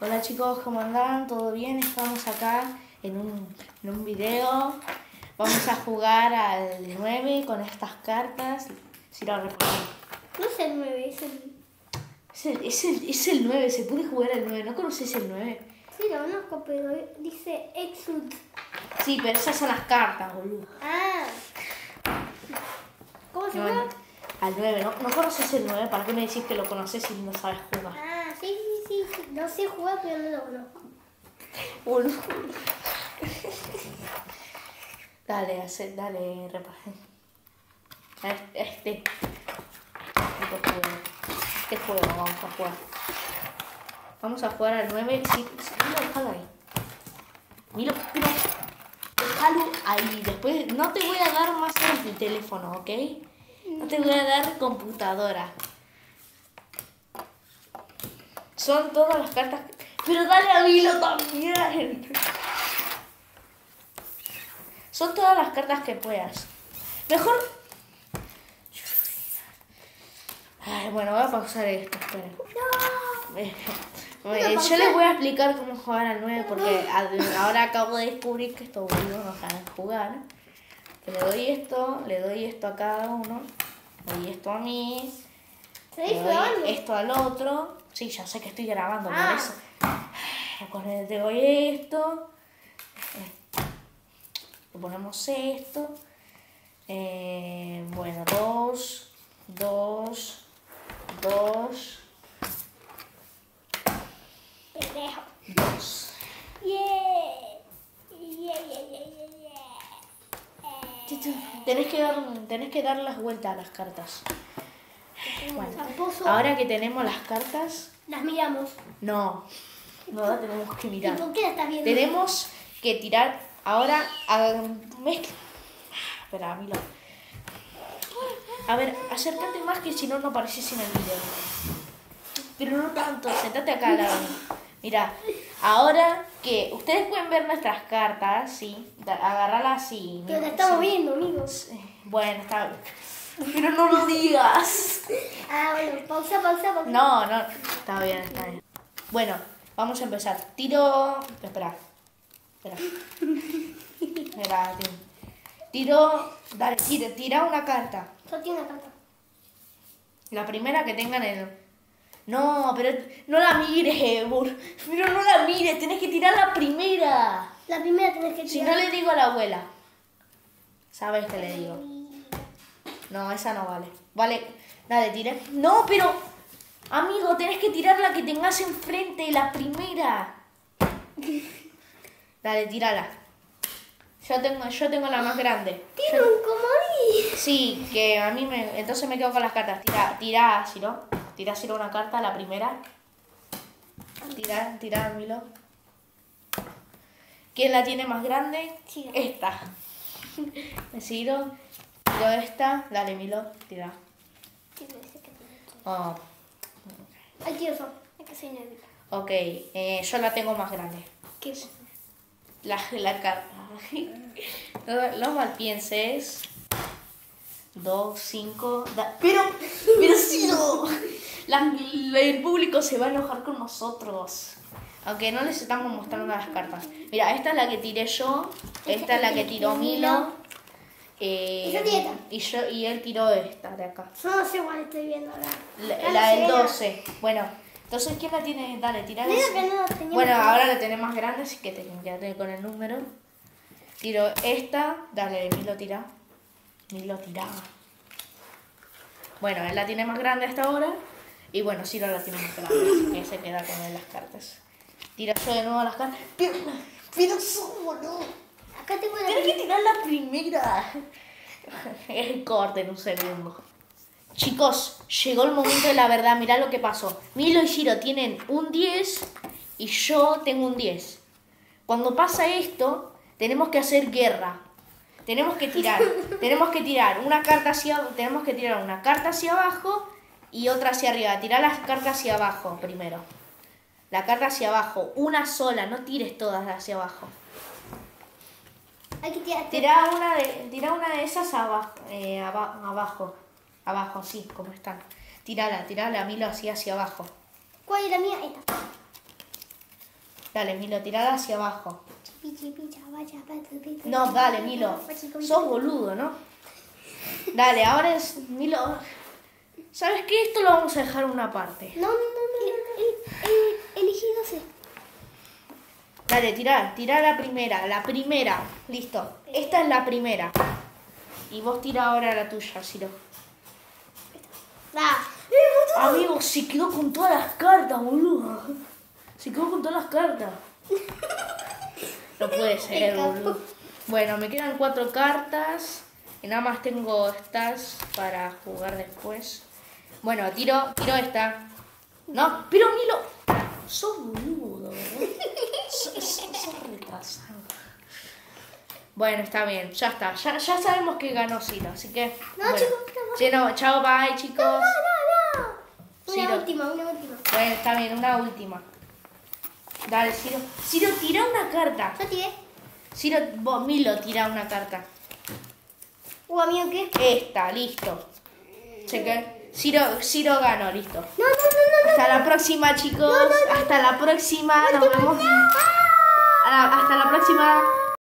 Hola chicos, ¿cómo andan? ¿Todo bien? Estamos acá en un, en un video. Vamos a jugar al 9 con estas cartas. Si lo recuerdo. No es el 9, es el... Es el, es, el, es el 9, se puede jugar al 9. ¿No conoces el 9? Sí, lo conozco, pero dice Exud. Sí, pero esas son las cartas, boludo. Ah. ¿Cómo se No, llama? al 9, ¿no? ¿No conoces el 9? ¿Para qué me decís que lo conoces si no sabes jugar? Ah. No sé jugar, pero no lo conozco. Boludo. Dale, hace, dale, repase. A Este, este, juego. Este juego vamos a jugar. Vamos a jugar al 9. Sí, sí, déjalo ahí. Milo, Milo, déjalo ahí. Después no te voy a dar más tu teléfono, ¿ok? No te voy a dar computadora. Son todas las cartas. Pero dale a Milo también. Son todas las cartas que puedas. Mejor. Ay, bueno, voy a pausar esto. esperen. Eh, eh, yo les voy a explicar cómo jugar al 9 porque ahora acabo de descubrir que estos boludos no saben jugar. Que le doy esto, le doy esto a cada uno, le doy esto a mí, ¿Se le doy esto al otro. Sí, ya sé que estoy grabando, por Ah. eso. Doy esto. eh, Le ponemos esto. Eh, bueno, dos, dos, dos, dos. Tenés que dar, tenés que dar las vueltas a las cartas. Bueno, Tramposo. ahora que tenemos las cartas, Las miramos. no, no las tenemos que ¿Y mirar. por qué la estás viendo? Tenemos que tirar ahora a mezcla. Espera, Milo. A ver, acércate más que si no no apareces en el video. Pero no tanto, sentate acá lado. Mira, ahora que ustedes pueden ver nuestras cartas, sí, da- agarrarlas así. Pero te estamos viendo, amigos. Bueno, está bien. Pero no lo digas. Ah, bueno, pausa, pausa, pausa. No, no, está bien, está bien. Bueno, vamos a empezar. Tiro. Espera. Espera. Espera, tío. Tiro. Dale, tira, tira una carta. Solo tiene una carta. La primera que tengan el. No, pero no la mires, bur- pero no la mires, tenés que tirar la primera. La primera tenés que Si tirar. no le digo a la abuela. ¿Sabes qué le digo? No, esa no vale. Vale, dale, tiré. No, pero. Amigo, tenés que tirar la que tengas enfrente, la primera. Dale, tírala. Yo tengo, yo tengo la más grande. Tiene un comodín. Sí, que a mí me. Entonces me quedo con las cartas. Tira, tira, si no. Tira, si no, una carta, la primera. Tira, tira, Milo. ¿Quién la tiene más grande? Esta. Me sigo. Tiro esta. Dale, Milo. Tira. Oh, Ay, tío, son. Es que soy negra. ok, eh, yo la tengo más grande. ¿Qué? La, la carta. No, no mal pienses. Dos, cinco. da- Pero, pero sí, no. La- el público se va a enojar con nosotros. Aunque no les estamos mostrando las cartas. Mira, esta es la que tiré yo. Esta es la que tiró Milo. Eh, Esa y yo y él tiró esta de acá. Yo no sé cuál estoy viendo ahora. La, la del Serena. 12. Bueno, entonces ¿quién la tiene? Dale, tira que no teníamos Bueno, que- ahora la tenés más grande, así que te quédate con el número. Tiro esta, dale, Milo tira. Milo tira. Bueno, él la tiene más grande hasta ahora. Y bueno, Ciro la tiene más grande, así que se queda con él las cartas. Tira yo de nuevo las cartas. Pero, pero solo. Acá tengo la Tienes que tirar la primera. El corte en un segundo. Chicos, llegó el momento de la verdad. Mirá lo que pasó. Milo y Shiro tienen un 10 y yo tengo un 10. Cuando pasa esto, tenemos que hacer guerra. Tenemos que tirar. tenemos que tirar una carta hacia tenemos que tirar una carta hacia abajo y otra hacia arriba. Tirar las cartas hacia abajo primero. La carta hacia abajo, una sola, no tires todas hacia abajo. Hay que tirar. Tira una de, tira una de esas abajo, eh, aba- abajo, abajo, sí, como están. Tirala, tirala, Milo, así hacia abajo. ¿Cuál es la mía? Esta. Dale, Milo, tirala hacia abajo. No, dale, Milo. Sos boludo, ¿no? Dale, ahora es. Milo. ¿Sabes qué? Esto lo vamos a dejar en una parte. No, no, no, no. El, el, elegí 12. Dale, tira, tira la primera, la primera. Listo. Esta es la primera. Y vos tira ahora la tuya, Ciro. Va. Amigo, se quedó con todas las cartas, boludo. Se quedó con todas las cartas. No puede ser, boludo. Bueno, me quedan cuatro cartas. Y nada más tengo estas para jugar después. Bueno, tiro, tiro esta. No, pero Milo. Sos boludo. Sos, sos- retrasado. Bueno, está bien, ya está. Ya, ya sabemos que ganó Ciro, así que. No, bueno. chicos, no. Sí, no, chao, bye, chicos. No, no, no. Una Ciro. última, una última. Bueno, está bien, una última. Dale, Ciro. Ciro, tira una carta. ¿Yo tiré? Ciro, vos, Milo, tira una carta. ¿O amigo qué? Esta, listo. Cheque. Ciro, Ciro ganó, listo. No, no, no, no. no. Hasta la próxima, chicos. Hasta la próxima. Nos vemos. Hasta la próxima.